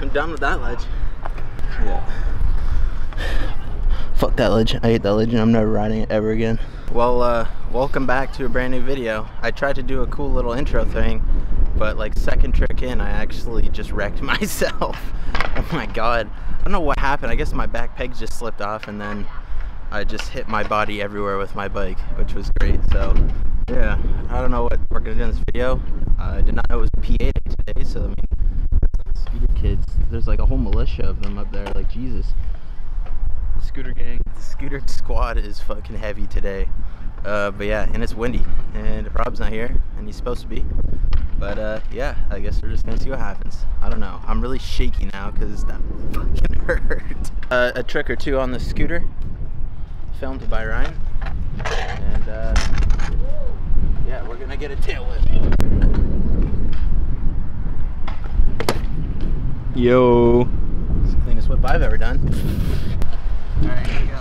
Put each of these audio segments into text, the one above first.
I'm done with that ledge. Yeah. Fuck that ledge. I hate that ledge and I'm never riding it ever again. Well, uh, welcome back to a brand new video. I tried to do a cool little intro thing, but like second trick in, I actually just wrecked myself. oh my god. I don't know what happened. I guess my back pegs just slipped off and then I just hit my body everywhere with my bike, which was great. So yeah, I don't know what we're gonna do in this video. I did not know it was PA day today, so I mean, scooter kids. There's like a whole militia of them up there. Like Jesus. The scooter gang. The scooter squad is fucking heavy today. Uh, but yeah, and it's windy, and Rob's not here, and he's supposed to be. But uh, yeah, I guess we're just gonna see what happens. I don't know. I'm really shaky now because that fucking hurt. Uh, a trick or two on the scooter, filmed by Ryan, and uh, yeah, we're gonna get a tail whip. Yo. It's the cleanest whip I've ever done. Alright, here we go.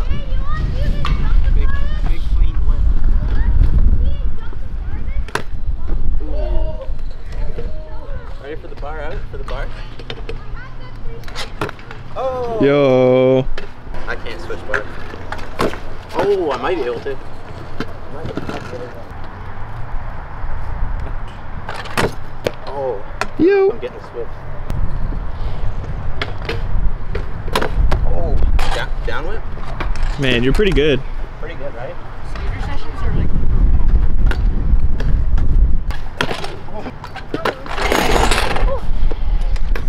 Big, big clean whip. Ooh. Ready for the bar out? For the bar? Oh! Yo. I can't switch bar. Oh, I might be able to. Oh, You. I'm getting switched. Oh, down, down whip? Man, you're pretty good. Pretty good, right? Scooter sessions are like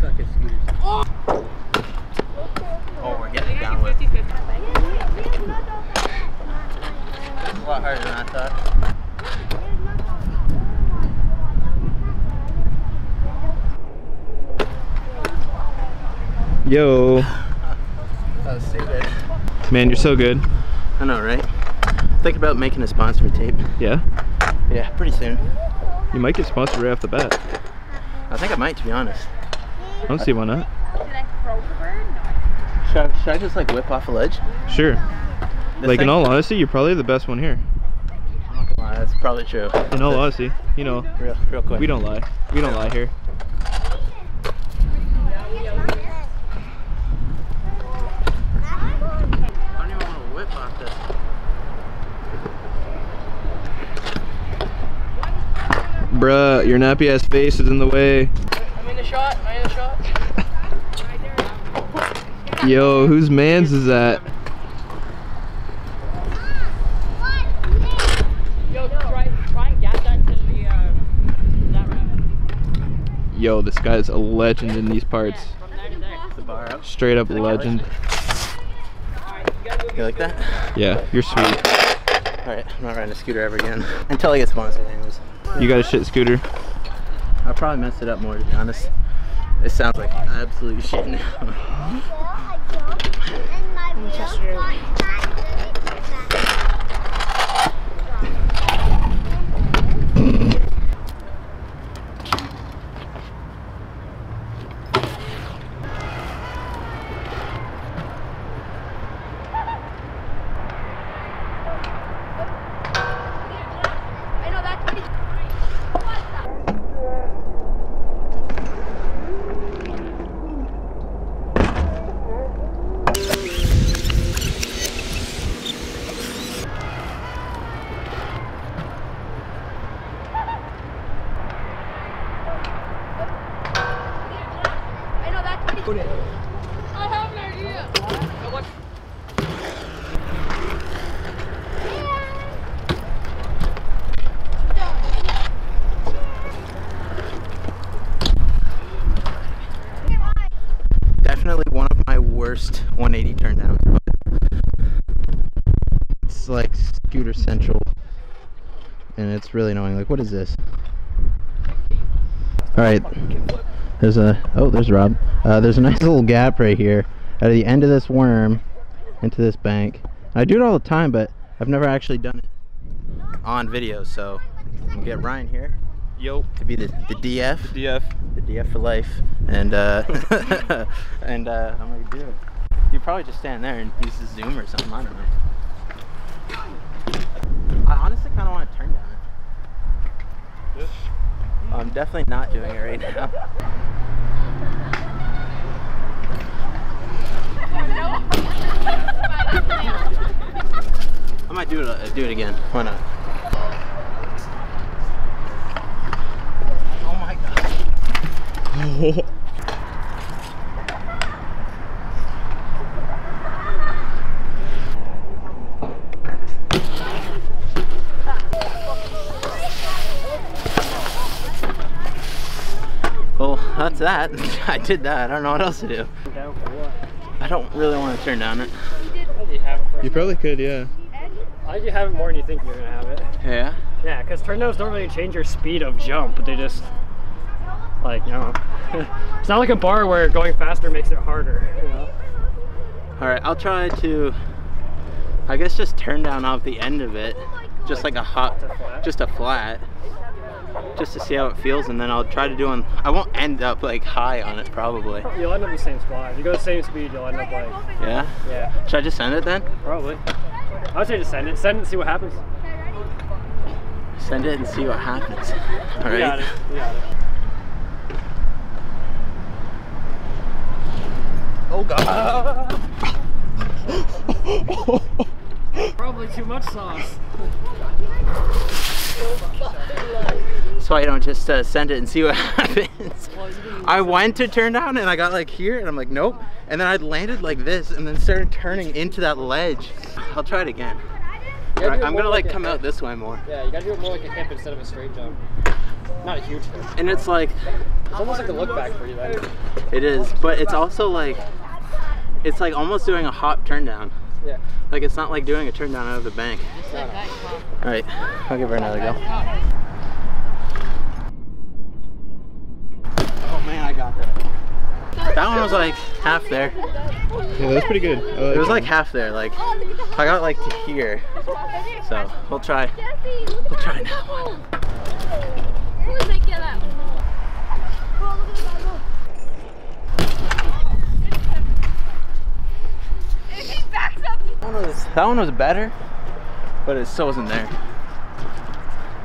Suck. Oh, we're getting down whip. 50 50. A lot harder than I thought. Yo. That was stupid. Man, you're so good. I know, right? Think about making a sponsor tape. Yeah. Yeah, pretty soon. You might get sponsored right off the bat. I think I might, to be honest. I don't see why not. Did I throw the bird? No. Should I, should I just like whip off a ledge? Sure. This Like in all honesty, you're probably the best one here. I'm not gonna lie, that's probably true. In all honesty, you know, Real, real quick. we don't lie. We don't lie here. I don't even want to whip off this. Bruh, your nappy ass face is in the way. I'm in the shot. Am I in the shot? Yo, whose man's is that? Yo, try, try and get that to the, uh, that ramp. Yo, this guy's a legend in these parts. From there to there. The bar up. Straight up legend. Alright, you gotta go You like that? Yeah, you're sweet. Alright, I'm not riding a scooter ever again. Until I get sponsored, anyways. You got a shit scooter. I'll probably messed it up more, to be honest. It sounds like absolute shit now. I know that's pretty. I know that's pretty. I have an idea. Now what? Definitely one of my worst 180 turn downs. But it's like scooter central. And it's really annoying. Like, what is this? Alright. There's a, oh, there's Rob. Uh, there's a nice little gap right here at the end of this worm into this bank. I do it all the time, but I've never actually done it on video. So gonna get Ryan here Yo. to be the, the DF The DF. the DF for life, and uh, and uh, I'm gonna do it. You probably just stand there and use the zoom or something. I don't know honestly kind of want to turn down it. I'm definitely not doing it right now. I might do it. Uh, do it again. Why not? Oh my god. that. I did that. I don't know what else to do. Down for what? I don't really want to turn down it. You have it first? You probably could, yeah. Why do you have it more than you think you're gonna have it? Yeah. Yeah, because turnouts don't really change your speed of jump, but they just like you know. it's not like a bar where going faster makes it harder. You know? All right, I'll try to, I guess just turn down off the end of it, just like a hot, Just a flat? Just a flat, just to see how it feels, and then I'll try to do on. I won't end up like high on it probably. Oh, you'll end up the same spot. If you go the same speed, you'll end up like Yeah. yeah, Should I just send it then? probably. I would say just send it. Send it and see what happens. Send it and see what happens. All right. You got it. You got it. Oh god. Probably too much sauce. So I don't just uh, send it and see what happens. I went to turn down and I got like here and I'm like nope. And then I landed like this and then started turning into that ledge. I'll try it again. gotta Alright, do it I'm gonna like like come out this way more. Yeah, you gotta do it more like a hip instead of a straight jump. Not a huge hip. And it's like It's almost like a look back for you then. it is, but it's also like it's like almost doing a hop turn down. Yeah. Like it's not like doing a turn down out of the bank. Alright, I'll give her another go. Oh man, I got that. That one was like half there. Yeah, that's pretty good. I It was that like one. half there. Like I got like to here. So we'll try. We'll try now. That one was, that one was better, but it still wasn't there.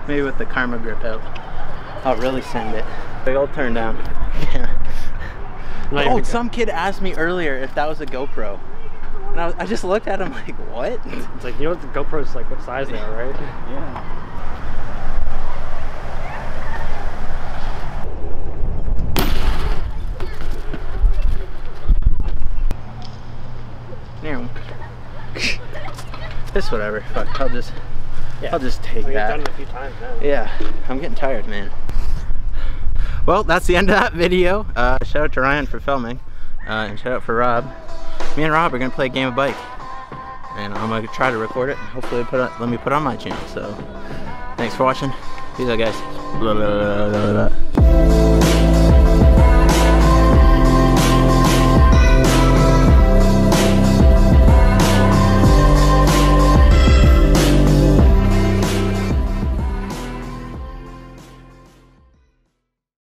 Maybe with the karma grip out, I'll really send it. Big old turn down. Oh, some kid asked me earlier if that was a GoPro. And I, was, I just looked at him like, what? It's like you know what the GoPro's like what size they are, right? Yeah. Here. This whatever. Fuck. I'll just Yeah. I'll just take We've that. done it a few times now. Yeah, I'm getting tired, man. Well, that's the end of that video. Uh, shout out to Ryan for filming, uh, and shout out for Rob. Me and Rob are gonna play a game of bike, and I'm gonna try to record it. Hopefully, put it, let me put on my channel. So, thanks for watching. Peace out, guys. Blah, blah, blah.